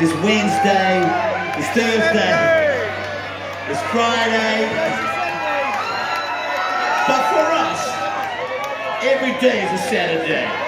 It's Wednesday, it's Thursday, it's Friday. But for us, every day is a Saturday.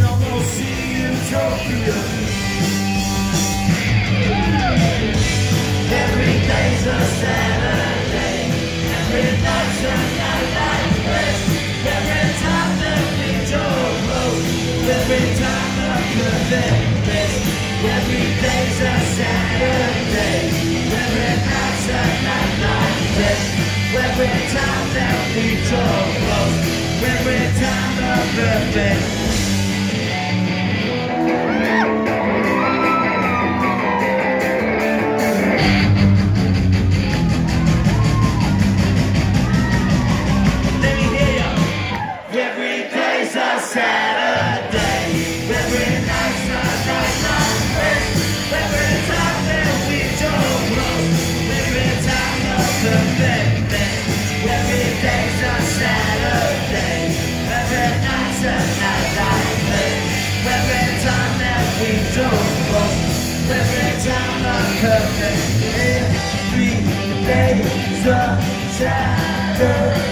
I'm gonna see you in Every day's a Saturday, every night's a night. Every time the window blows, every time. Every day's a Saturday, every night's a night. Every time that every time the curtain. Yeah.